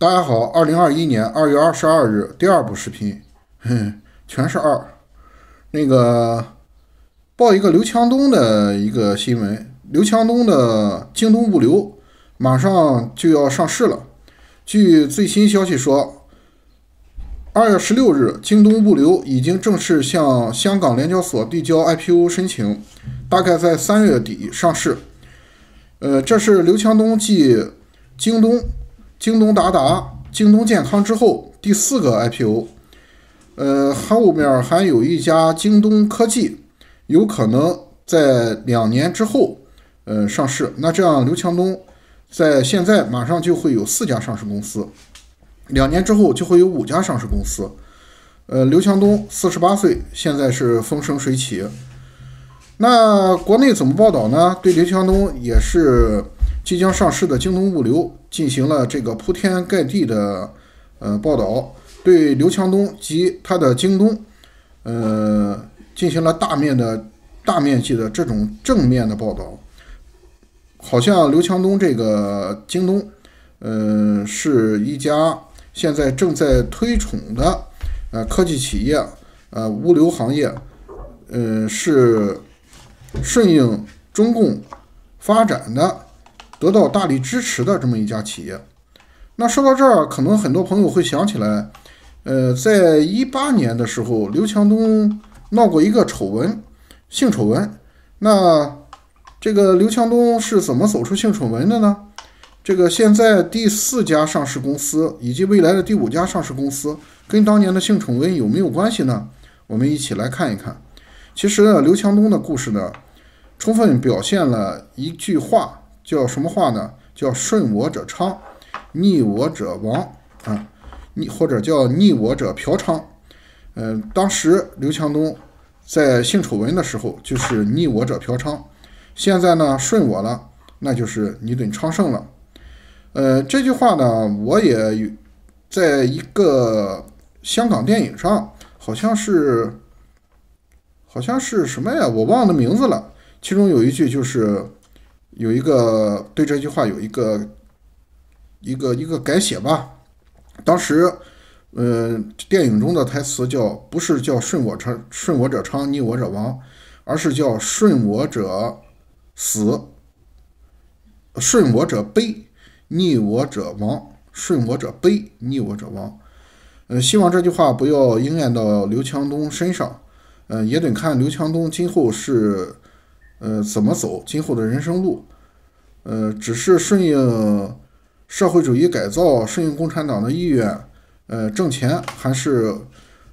大家好，二零二一年二月二十二日第二部视频，哼，全是二。那个报一个刘强东的一个新闻，刘强东的京东物流马上就要上市了。据最新消息说，二月十六日，京东物流已经正式向香港联交所递交 IPO 申请，大概在三月底上市。呃，这是刘强东继京东。京东达达、京东健康之后第四个 IPO，呃，后面还有一家京东科技，有可能在两年之后，呃，上市。那这样，刘强东在现在马上就会有四家上市公司，两年之后就会有五家上市公司。呃，刘强东四十八岁，现在是风生水起。那国内怎么报道呢？对刘强东也是。即将上市的京东物流进行了这个铺天盖地的呃报道，对刘强东及他的京东呃进行了大面的大面积的这种正面的报道，好像刘强东这个京东呃是一家现在正在推崇的呃科技企业呃物流行业呃是顺应中共发展的。得到大力支持的这么一家企业，那说到这儿，可能很多朋友会想起来，呃，在一八年的时候，刘强东闹过一个丑闻，性丑闻。那这个刘强东是怎么走出性丑闻的呢？这个现在第四家上市公司以及未来的第五家上市公司，跟当年的性丑闻有没有关系呢？我们一起来看一看。其实呢，刘强东的故事呢，充分表现了一句话。叫什么话呢？叫顺我者昌，逆我者亡啊！逆或者叫逆我者嫖娼。嗯，当时刘强东在性丑闻的时候就是逆我者嫖娼，现在呢顺我了，那就是你等昌盛了。呃，这句话呢，我也在一个香港电影上，好像是好像是什么呀？我忘了名字了。其中有一句就是。有一个对这句话有一个一个一个改写吧。当时，呃，电影中的台词叫不是叫顺我昌顺我者昌逆我者亡，而是叫顺我者死，顺我者悲，逆我者亡。顺我者悲，逆我者亡。呃，希望这句话不要应验到刘强东身上。呃，也得看刘强东今后是。呃，怎么走今后的人生路？呃，只是顺应社会主义改造，顺应共产党的意愿，呃，挣钱，还是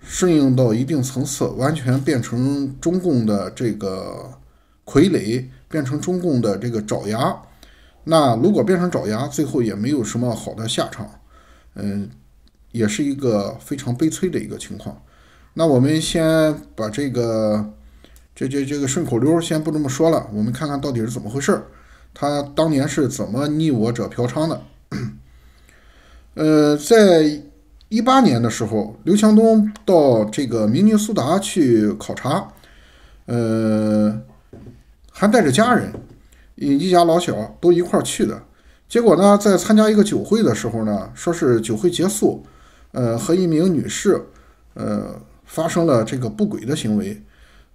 顺应到一定层次，完全变成中共的这个傀儡，变成中共的这个爪牙？那如果变成爪牙，最后也没有什么好的下场，嗯，也是一个非常悲催的一个情况。那我们先把这个。这这这个顺口溜先不这么说了，我们看看到底是怎么回事。他当年是怎么逆我者嫖娼的？呃，在一八年的时候，刘强东到这个明尼苏达去考察，呃，还带着家人，一家老小都一块儿去的。结果呢，在参加一个酒会的时候呢，说是酒会结束，呃，和一名女士，呃，发生了这个不轨的行为。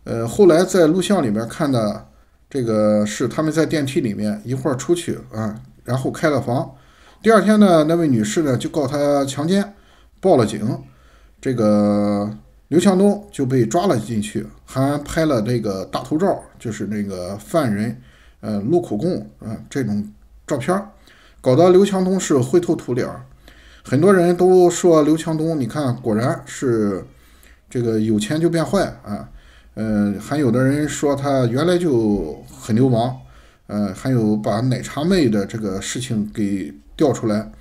呃，后来在录像里面看的这个是他们在电梯里面一会儿出去啊，然后开了房。第二天呢，那位女士呢就告他强奸，报了警。这个刘强东就被抓了进去，还拍了那个大头照，就是那个犯人呃录口供啊这种照片，搞得刘强东是灰头土脸。很多人都说刘强东，你看果然是这个有钱就变坏啊。嗯，还有的人说他原来就很流氓，呃，还有把奶茶妹的这个事情给调出来，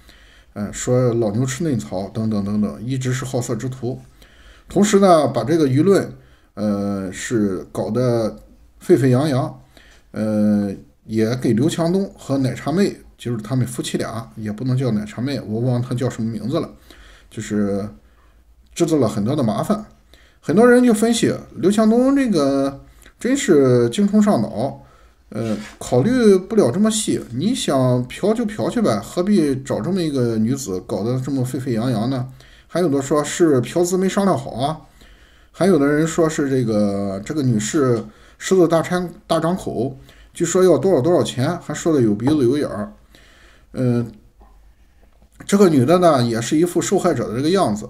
嗯，说老牛吃嫩草等等等等，一直是好色之徒。同时呢，把这个舆论，呃，是搞得沸沸扬扬，呃，也给刘强东和奶茶妹，就是他们夫妻俩，也不能叫奶茶妹，我忘他叫什么名字了，就是制造了很多的麻烦。很多人就分析刘强东这个真是精虫上脑，呃，考虑不了这么细。你想嫖就嫖去呗，何必找这么一个女子搞得这么沸沸扬扬呢？还有的说是嫖资没商量好啊，还有的人说是这个这个女士狮子大张大张口，据说要多少多少钱，还说的有鼻子有眼儿。嗯，这个女的呢，也是一副受害者的这个样子，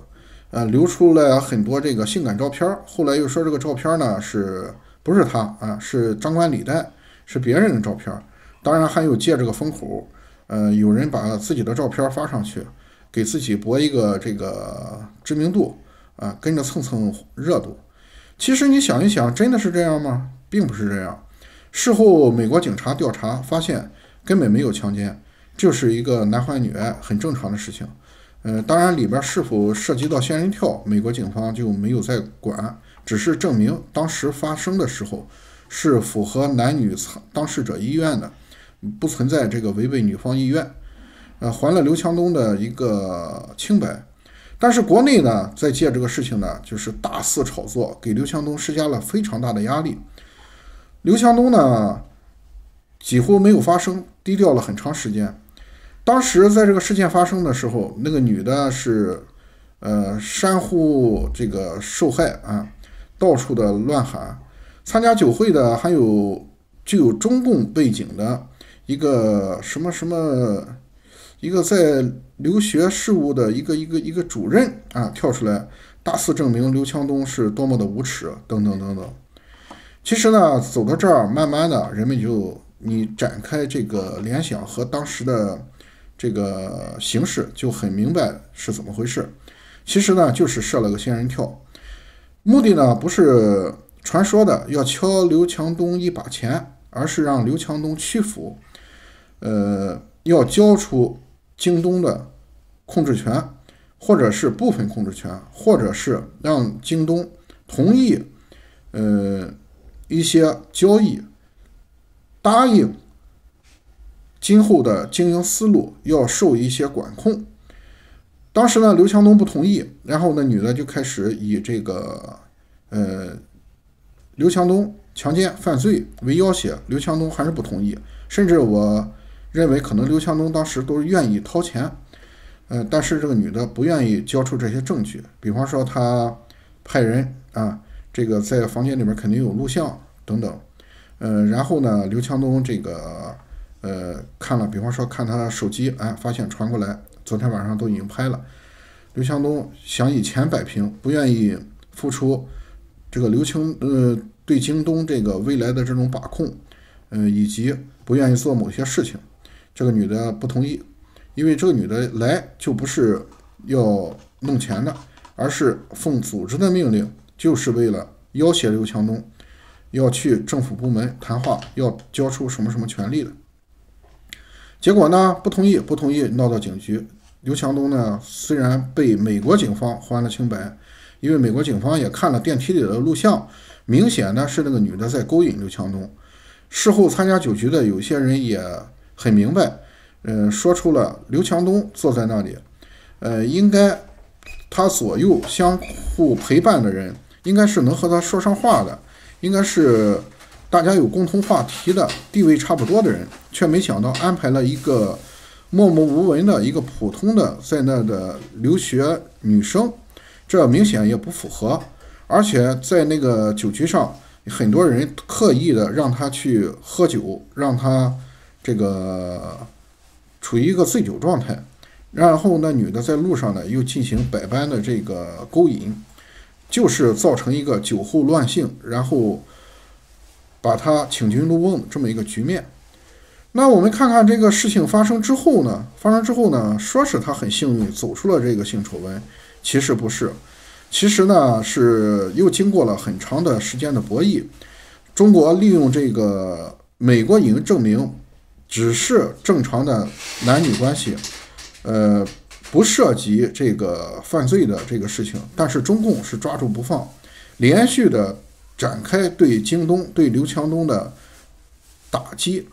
呃，流出了很多这个性感照片。后来又说这个照片呢，是不是他啊？是张冠李戴，是别人的照片。当然还有借这个风口，呃，有人把自己的照片发上去，给自己博一个这个知名度啊，跟着蹭蹭热度。其实你想一想，真的是这样吗？并不是这样。事后美国警察调查发现，根本没有强奸。就是一个男欢女爱很正常的事情，呃，当然里边是否涉及到仙人跳，美国警方就没有再管，只是证明当时发生的时候是符合男女当事者意愿的，不存在这个违背女方意愿，呃，还了刘强东的一个清白。但是国内呢，在借这个事情呢，就是大肆炒作，给刘强东施加了非常大的压力。刘强东呢，几乎没有发声，低调了很长时间。当时在这个事件发生的时候，那个女的是，呃，山呼这个受害啊，到处的乱喊。参加酒会的还有具有中共背景的一个什么什么，一个在留学事务的一个一个一个主任啊，跳出来大肆证明刘强东是多么的无耻，等等等等。其实呢，走到这儿，慢慢的人们就你展开这个联想和当时的。这个形式就很明白是怎么回事。其实呢，就是设了个仙人跳，目的呢不是传说的要敲刘强东一把钱，而是让刘强东屈服，呃，要交出京东的控制权，或者是部分控制权，或者是让京东同意，呃，一些交易，答应。今后的经营思路要受一些管控。当时呢，刘强东不同意，然后那女的就开始以这个呃刘强东强奸犯罪为要挟，刘强东还是不同意，甚至我认为可能刘强东当时都愿意掏钱，呃，但是这个女的不愿意交出这些证据，比方说她派人啊，这个在房间里面肯定有录像等等，呃，然后呢，刘强东这个。呃，看了，比方说看他手机，哎，发现传过来，昨天晚上都已经拍了。刘强东想以钱摆平，不愿意付出这个刘青呃对京东这个未来的这种把控，呃，以及不愿意做某些事情。这个女的不同意，因为这个女的来就不是要弄钱的，而是奉组织的命令，就是为了要挟刘强东要去政府部门谈话，要交出什么什么权利的。结果呢？不同意，不同意，闹到警局。刘强东呢？虽然被美国警方还了清白，因为美国警方也看了电梯里的录像，明显呢是那个女的在勾引刘强东。事后参加酒局的有些人也很明白，呃，说出了刘强东坐在那里，呃，应该他左右相互陪伴的人，应该是能和他说上话的，应该是。大家有共同话题的地位差不多的人，却没想到安排了一个默默无闻的一个普通的在那的留学女生，这明显也不符合。而且在那个酒局上，很多人刻意的让他去喝酒，让他这个处于一个醉酒状态。然后那女的在路上呢，又进行百般的这个勾引，就是造成一个酒后乱性，然后。把他请君入瓮这么一个局面，那我们看看这个事情发生之后呢？发生之后呢，说是他很幸运走出了这个性丑闻，其实不是，其实呢是又经过了很长的时间的博弈。中国利用这个美国已经证明只是正常的男女关系，呃，不涉及这个犯罪的这个事情，但是中共是抓住不放，连续的。展开对京东、对刘强东的打击，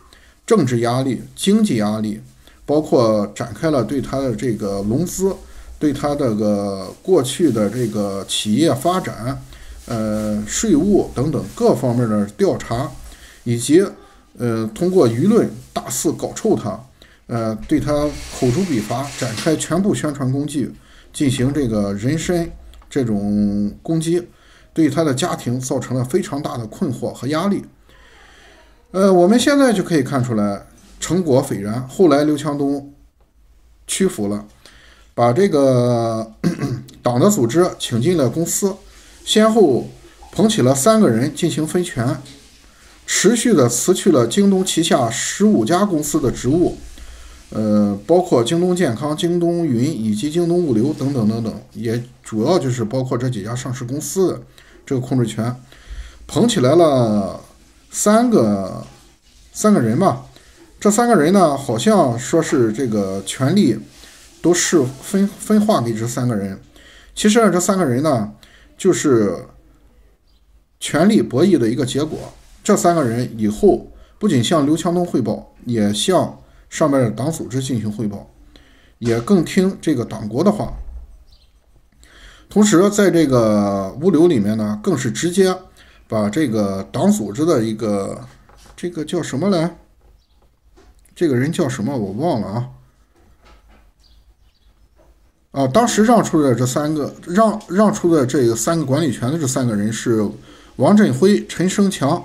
政治压力、经济压力，包括展开了对他的这个融资、对他这个过去的这个企业发展、呃税务等等各方面的调查，以及呃，通过舆论大肆搞臭他，呃，对他口诛笔伐，展开全部宣传攻击，进行这个人身这种攻击，对他的家庭造成了非常大的困惑和压力。呃，我们现在就可以看出来，成果斐然。后来刘强东屈服了，把这个 党的组织请进了公司，先后捧起了三个人进行分权。持续的辞去了京东旗下十五家公司的职务，呃，包括京东健康、京东云以及京东物流等等等等，也主要就是包括这几家上市公司的这个控制权，捧起来了三个三个人吧。这三个人呢，好像说是这个权力都是分分化给这三个人，其实这三个人呢，就是权力博弈的一个结果。这三个人以后不仅向刘强东汇报，也向上面的党组织进行汇报，也更听这个党国的话。同时，在这个物流里面呢，更是直接把这个党组织的一个这个叫什么来？这个人叫什么？我忘了啊。啊，当时让出的这三个让让出的这个三个管理权的这三个人是王振辉、陈生强。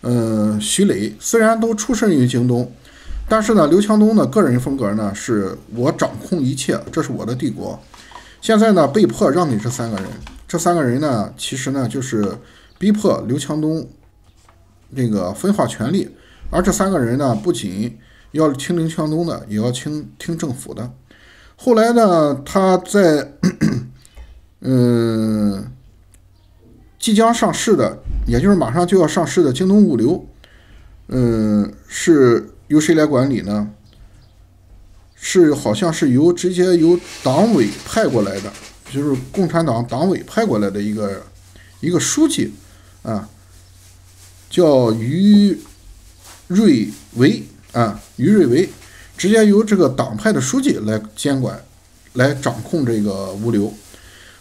呃，徐磊虽然都出身于京东，但是呢，刘强东的个人风格呢，是我掌控一切，这是我的帝国。现在呢，被迫让给这三个人，这三个人呢，其实呢，就是逼迫刘强东这个分化权力。而这三个人呢，不仅要听刘强东的，也要听听政府的。后来呢，他在嗯。即将上市的，也就是马上就要上市的京东物流，嗯，是由谁来管理呢？是好像是由直接由党委派过来的，就是共产党党委派过来的一个一个书记啊，叫于瑞维啊，于瑞维，直接由这个党派的书记来监管，来掌控这个物流。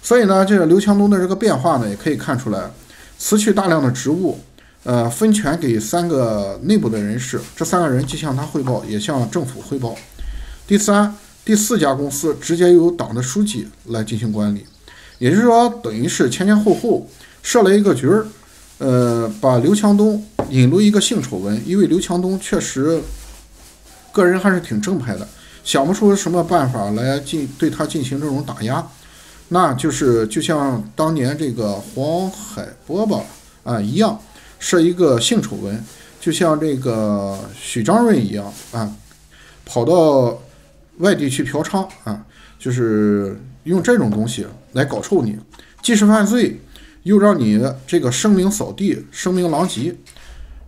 所以呢，这个刘强东的这个变化呢，也可以看出来，辞去大量的职务，呃，分权给三个内部的人士，这三个人既向他汇报，也向政府汇报。第三、第四家公司直接由党的书记来进行管理，也就是说，等于是前前后后设了一个局儿，呃，把刘强东引入一个性丑闻，因为刘强东确实个人还是挺正派的，想不出什么办法来进对他进行这种打压。那就是就像当年这个黄海波吧啊一样，是一个性丑闻，就像这个许章润一样啊，跑到外地去嫖娼啊，就是用这种东西来搞臭你，既是犯罪，又让你这个声名扫地、声名狼藉，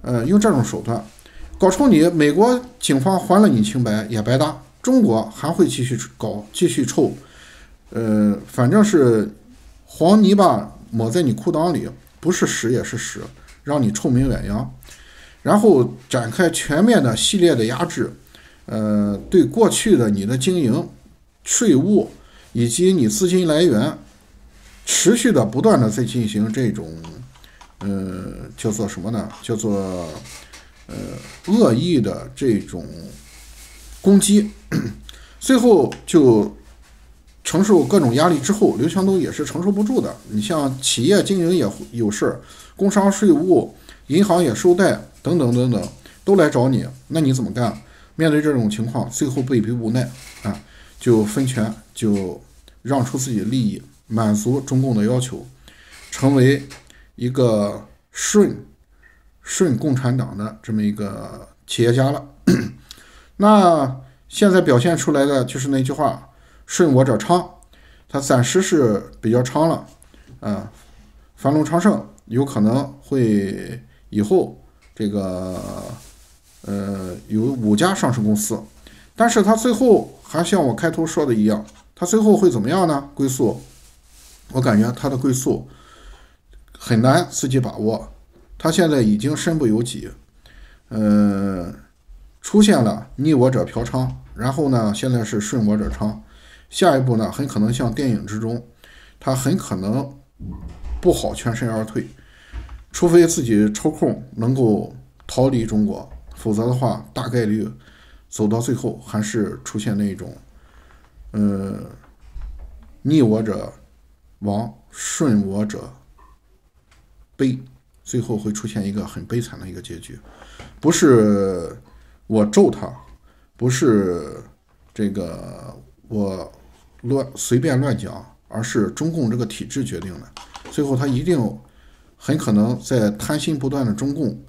呃，用这种手段搞臭你，美国警方还了你清白也白搭，中国还会继续搞、继续臭。呃，反正是黄泥巴抹在你裤裆里，不是屎也是屎，让你臭名远扬。然后展开全面的系列的压制，呃，对过去的你的经营、税务以及你资金来源，持续的不断的在进行这种，呃，叫做什么呢？叫做呃恶意的这种攻击，最后就。承受各种压力之后，刘强东也是承受不住的。你像企业经营也有事，工商税务、银行也收贷等等等等，都来找你，那你怎么干？面对这种情况，最后被逼无奈啊，就分权，就让出自己的利益，满足中共的要求，成为一个顺顺共产党的这么一个企业家了。那现在表现出来的就是那句话。顺我者昌，他暂时是比较昌了，啊，繁荣昌盛，有可能会以后这个呃有五家上市公司，但是他最后还像我开头说的一样，他最后会怎么样呢？归宿，我感觉他的归宿很难自己把握，他现在已经身不由己，呃，出现了逆我者嫖娼，然后呢，现在是顺我者昌。下一步呢，很可能像电影之中，他很可能不好全身而退，除非自己抽空能够逃离中国，否则的话，大概率走到最后还是出现那种，呃，逆我者亡，顺我者悲，最后会出现一个很悲惨的一个结局。不是我咒他，不是这个我乱随便乱讲，而是中共这个体制决定的。最后他一定很可能在贪心不断的中共。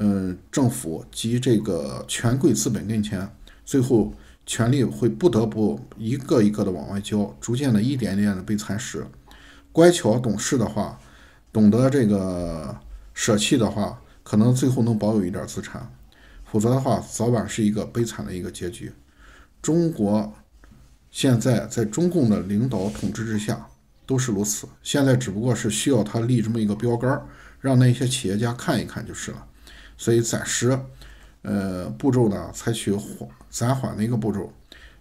嗯，政府及这个权贵资本跟前，最后权力会不得不一个一个的往外交，逐渐的一点点的被蚕食。乖巧懂事的话，懂得这个舍弃的话，可能最后能保有一点资产；否则的话，早晚是一个悲惨的一个结局。中国现在在中共的领导统治之下都是如此，现在只不过是需要他立这么一个标杆，让那些企业家看一看就是了。所以暂时，呃，步骤呢，采取缓暂缓的一个步骤，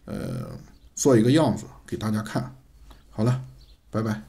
呃，做一个样子给大家看。好了，拜拜。